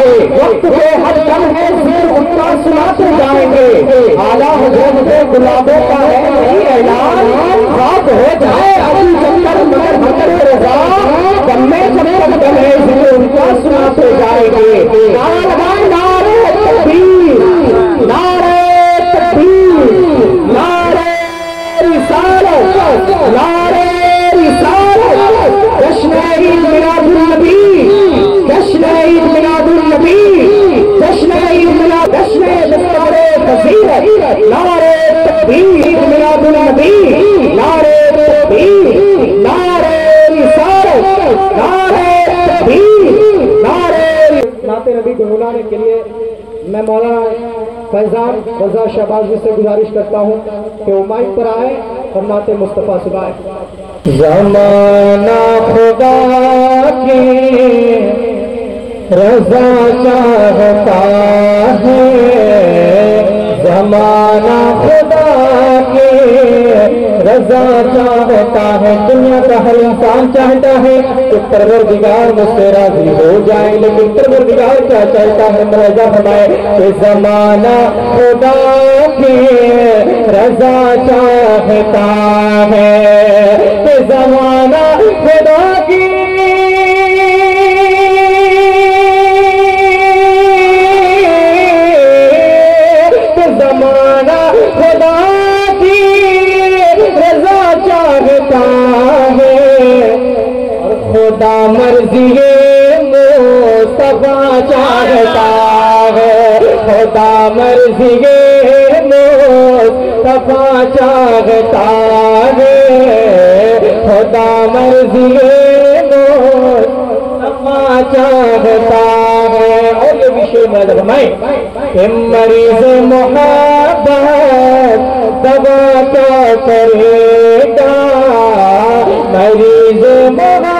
जाएँगे। वक्त के हर दम है शेर उनका सुनाते जाएँगे। आला हुजूर से गुलाबों का है नहीं ऐलान। रात हो जाए अबुल चक्कर मगर मगर रजा। दम में दम है शेर उनका सुनाते जाएँगे। नारा नारे तकबीर। नारे तकबीर। नारे रिसालत। नारे रिसालत। ईद मिलादुल नबी। जश्न ईद मिलादुल नबी। जश्न मिलाद जश्न दस्तारे फजीलत नारे तकबीर मिलादुल नबी। नारे तकबीर, नारे रिसालत। नारे तकबीर, नारे नाते नबी गुनगुनाने के लिए मैं मौलाना फैजान रजा शहबाज से गुजारिश करता हूँ कि वो माइक पर आए और नाते मुस्तफ़ा सुनाए जमाना खुदा की रजा चाहता है, जमाना खुदा के। रजा चाहता है, दुनिया का हर इंसान चाहता है, कि परवरदिगार मुझसे राज़ी हो जाए। लेकिन परवरदिगार क्या चाहता है? रजा फरमाए, कि जमाना खुदा की रजा चाहता है। खुदा मर्जी मुस्तफा चाहता है। खुदा मर्जी मुस्तफा चाहता है। खुदा मर्जी मुस्तफा चाहता है। और ये विषय में फरमाए कि मरीज मोहब्बत दवा क्या करेगा। मरीज मोहब्बत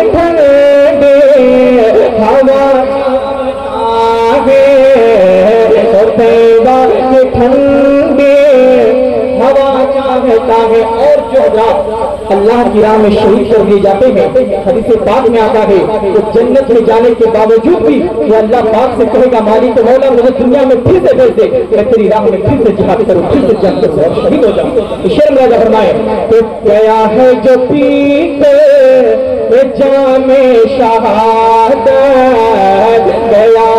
चाहता है और जो हजरात अल्लाह की राह में शहीद कर दिए जाते हैं, हदीस पाक में आता है तो जन्नत में जाने के बावजूद भी वो अल्लाह पाक से कहेगा, मालिक तो मौला, मुझे दुनिया में फिर से भेज दे, मैं तेरी राह में फिर से जिहाद करूँ, फिर से जन्नत से शहीद हो जाऊँ। तो शर्म राजा फरमाए तो गया है जो पीते जामे शहादत, गया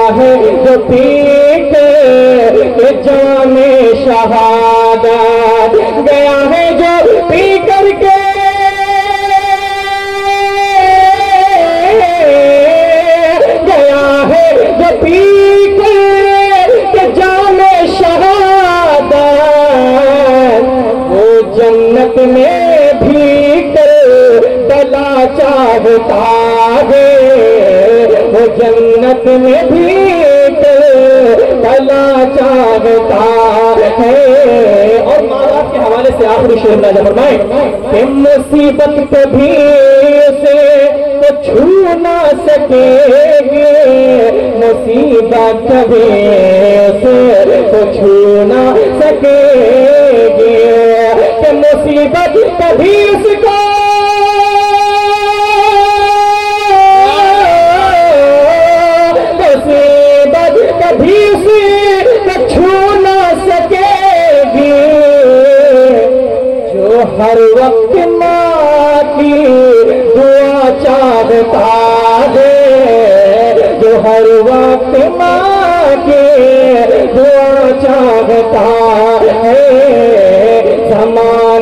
जन्नत में भी तला चाहता है वो जन्नत में भी डला चाहता है और माँ बाप के हवाले से आखिरी शेर ना फरमाए कि मुसीबत कभी उसे तो छू ना सकेगी। मुसीबत कभी उसे तो छू ना सकेगी। कि मुसीबत कभी उसको मुसीबत कभी उसे छू ना सकेगी जो हर वक्त माँ की दुआ चाहता है जो हर वक्त माँ की दुआ चाहता है के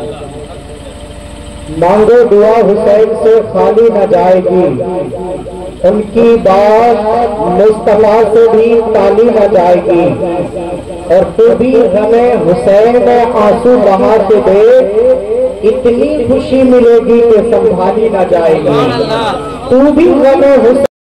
मांगो दुआ हुसैन से खाली न जाएगी। उनकी बात मुस्तफ़ा से भी ताली न जाएगी। और तू भी हमें हुसैन में आँसू बहा के दे इतनी खुशी मिलेगी कि संभाली न जाएगी। तू भी हमें हुसैन